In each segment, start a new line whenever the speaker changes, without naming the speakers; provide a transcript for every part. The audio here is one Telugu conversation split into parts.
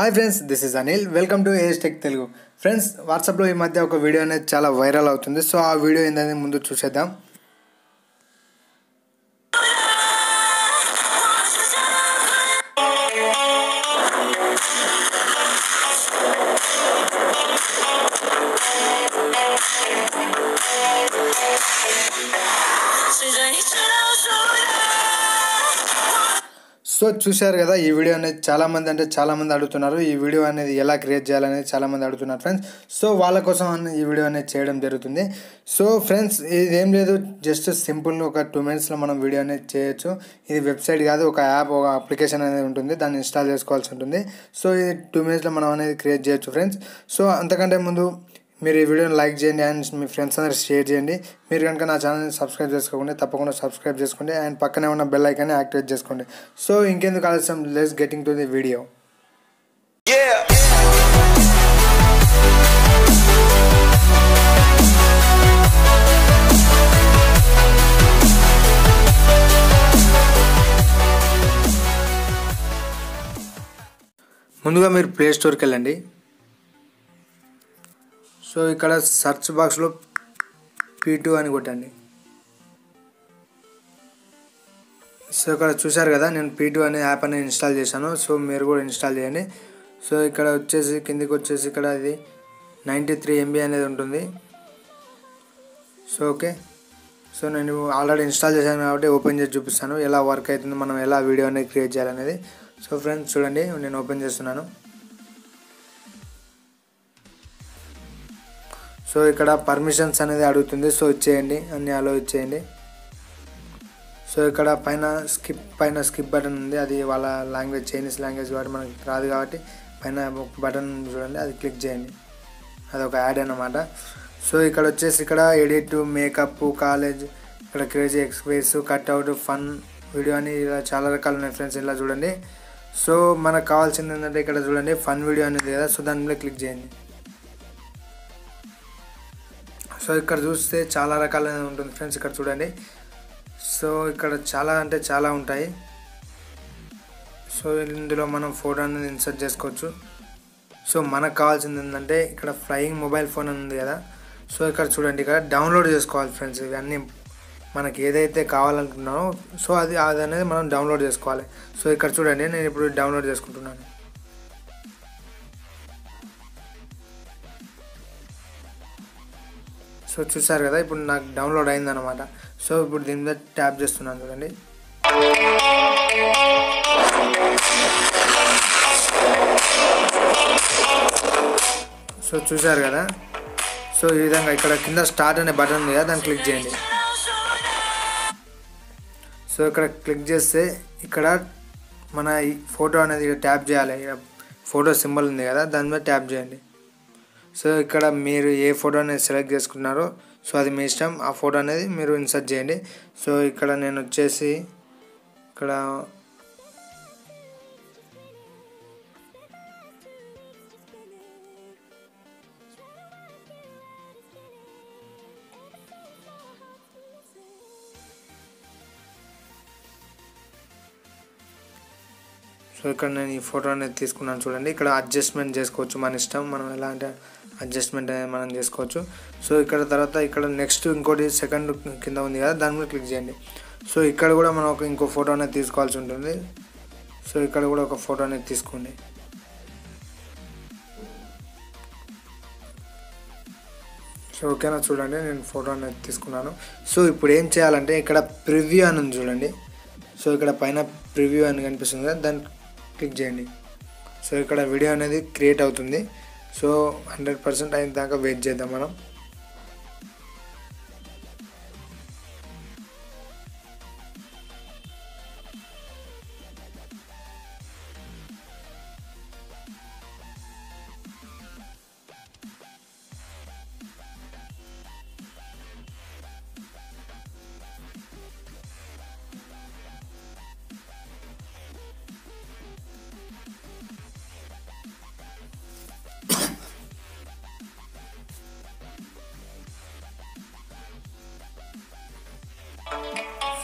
Hi friends this is Anil welcome to age tech Telugu friends వాట్సాప్లో ఈ మధ్య ఒక వీడియో అనేది చాలా వైరల్ అవుతుంది. సో ఆ వీడియో ఏంటనేది ముందు చూసేద్దాం. సో చూశారు కదా ఈ వీడియో అనేది చాలామంది అంటే చాలామంది అడుగుతున్నారు. ఈ వీడియో అనేది ఎలా క్రియేట్ చేయాలనేది చాలామంది అడుగుతున్నారు ఫ్రెండ్స్. సో వాళ్ళ కోసం ఈ వీడియో అనేది చేయడం జరుగుతుంది. సో ఫ్రెండ్స్ ఇది ఏం లేదు జస్ట్ సింపుల్ ఒక టూ మినిట్స్లో మనం వీడియో అనేది చేయొచ్చు. ఇది వెబ్సైట్ కాదు ఒక యాప్ ఒక అప్లికేషన్ అనేది ఉంటుంది. దాన్ని ఇన్స్టాల్ చేసుకోవాల్సి ఉంటుంది. సో ఇది టూ మినిట్స్లో మనం అనేది క్రియేట్ చేయొచ్చు ఫ్రెండ్స్. సో అంతకంటే ముందు మీరు ఈ వీడియోని లైక్ చేయండి అండ్ మీ ఫ్రెండ్స్ అందరూ షేర్ చేయండి. మీరు కనుక నా ఛానల్ని సబ్స్క్రైబ్ చేసుకోండి తప్పకుండా సబ్స్క్రైబ్ చేసుకోండి అండ్ పక్కనే ఉన్న బెల్ ఐకాన్ని యాక్టివేట్ చేసుకోండి. సో ఇంకెందుకు ఆలస్యం? Let's getting to the video ముందుగా మీరు ప్లే స్టోర్కి వెళ్ళండి. సో ఇక్కడ సెర్చ్ బాక్స్లో పీ టూ అని కొట్టండి. సో ఇక్కడ చూశారు కదా నేను పీ టూ అనే యాప్ అనేది ఇన్స్టాల్ చేశాను. సో మీరు కూడా ఇన్స్టాల్ చేయండి. సో ఇక్కడ వచ్చేసి కిందికి వచ్చేసి ఇక్కడ ఇది నైంటీ త్రీ ఎంబీ అనేది ఉంటుంది. So okay. సో నేను ఆల్రెడీ ఇన్స్టాల్ చేశాను కాబట్టి ఓపెన్ చేసి చూపిస్తాను. ఎలా వర్క్ అవుతుంది మనం ఎలా వీడియో అనేది క్రియేట్ చేయాలనేది. సో ఫ్రెండ్స్ చూడండి నేను ఓపెన్ చేస్తున్నాను. సో ఇక్కడ పర్మిషన్స్ అనేది అడుగుతుంది. సో ఇచ్చేయండి. అన్ని అలో ఇచ్చేయండి. సో ఇక్కడ పైన స్కిప్ పైన స్కిప్ బటన్ ఉంది. అది వాళ్ళ లాంగ్వేజ్ చైనీస్ లాంగ్వేజ్ కాబట్టి మనకి రాదు కాబట్టి పైన ఒక బటన్ చూడండి. అది క్లిక్ చేయండి. అది ఒక యాడ్ అన్నమాట. సో ఇక్కడ వచ్చేసి ఇక్కడ ఎడిట్ మేకప్ కాలేజ్ ఇక్కడ crazy express cutout fun video అని ఇలా చాలా రకాలు ఉన్నాయి ఫ్రెండ్స్ ఇలా చూడండి. సో మనకు కావాల్సింది ఏంటంటే ఇక్కడ చూడండి ఫన్ వీడియో అనేది కదా. సో దాని మీద క్లిక్ చేయండి. సో ఇక్కడ చూస్తే చాలా రకాలైన ఉంటుంది ఫ్రెండ్స్ ఇక్కడ చూడండి. సో ఇక్కడ చాలా అంటే చాలా ఉంటాయి. సో ఇందులో మనం ఫోటో అనేది ఇన్సర్ట్ చేసుకోవచ్చు. సో మనకు కావాల్సింది ఏంటంటే ఇక్కడ ఫ్లయింగ్ మొబైల్ ఫోన్ అని ఉంది కదా. సో ఇక్కడ చూడండి ఇక్కడ డౌన్లోడ్ చేసుకోవాలి ఫ్రెండ్స్ ఇవన్నీ మనకి ఏదైతే కావాలనుకున్నామో సో అది అది అనేది మనం డౌన్లోడ్ చేసుకోవాలి. సో ఇక్కడ చూడండి నేను ఇప్పుడు డౌన్లోడ్ చేసుకుంటున్నాను. సో చూసారు కదా ఇప్పుడు నాకు డౌన్లోడ్ అయిందనమాట సో ఇప్పుడు దీని మీద ట్యాప్ చేస్తున్నాను చూడండి. సో చూసారు కదా సో ఈ విధంగా ఇక్కడ కింద స్టార్ట్ అనే బటన్ ఉంది కదా దాన్ని క్లిక్ చేయండి. సో ఇక్కడ క్లిక్ చేస్తే ఇక్కడ మన ఈ ఫోటో అనేది ట్యాప్ చేయాలి. ఇక్కడ ఫోటో సింబల్ ఉంది కదా దాని మీద ట్యాప్ చేయండి. సో ఇక్కడ మీరు ఏ ఫోటో అనేది సెలెక్ట్ చేసుకున్నారో సో అది మీ ఇష్టం. ఆ ఫోటో అనేది మీరు ఇన్సర్ట్ చేయండి. సో ఇక్కడ నేను వచ్చేసి ఇక్కడ సో ఇక్కడ నేను ఈ ఫోటో అనేది తీసుకున్నాను చూడండి. ఇక్కడ అడ్జస్ట్మెంట్ చేసుకోవచ్చు మన ఇష్టం. మనం ఎలాంటి అడ్జస్ట్మెంట్ అనేది మనం చేసుకోవచ్చు. సో ఇక్కడ తర్వాత ఇక్కడ నెక్స్ట్ ఇంకోటి సెకండ్ కింద ఉంది కదా దాని మీద క్లిక్ చేయండి. సో ఇక్కడ కూడా మనం ఒక ఇంకో ఫోటో అనేది తీసుకోవాల్సి ఉంటుంది. సో ఇక్కడ కూడా ఒక ఫోటో అనేది తీసుకోండి. సో ఓకేనా చూడండి నేను ఫోటో అనేది తీసుకున్నాను. సో ఇప్పుడు ఏం చేయాలంటే ఇక్కడ ప్రివ్యూ అని చూడండి. సో ఇక్కడ పైన ప్రివ్యూ అని కనిపిస్తుంది కదా దాన్ని క్లిక్ చేయండి. సో ఇక్కడ వీడియో అనేది క్రియేట్ అవుతుంది. సో హండ్రెడ్ పర్సెంట్ అయిన దాకా వెయిట్ చేద్దాం మనం.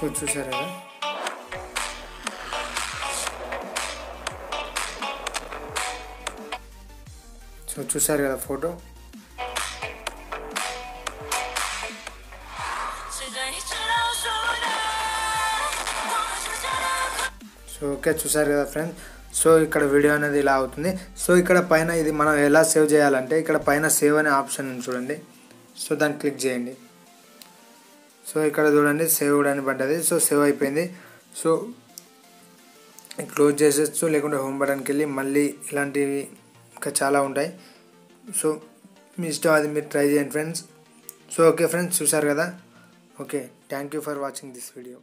ఇప్పుడు చూసారు కదా? సో చూసారు కదా ఫోటో? సో ఓకే చూసారు కదా ఫ్రెండ్స్ సో ఇక్కడ వీడియో అనేది ఇలా అవుతుంది. సో ఇక్కడ పైన ఇది మనం ఎలా సేవ్ చేయాలంటే ఇక్కడ పైన సేవ్ అనే ఆప్షన్ చూడండి. సో దాన్ని క్లిక్ చేయండి. సో ఇక్కడ చూడండి సేవ్ అని పడ్డది. సో సేవ్ అయిపోయింది. సో క్లోజ్ చేసేచ్చు లేకుంటే హోమ్ బటన్కి వెళ్ళి మళ్ళీ ఇలాంటివి ఇంకా చాలా ఉంటాయి. సో మీ ఇష్టం అది మీరు ట్రై చేయండి ఫ్రెండ్స్. సో ఓకే ఫ్రెండ్స్ చూసారు కదా? Okay thank you for watching this video.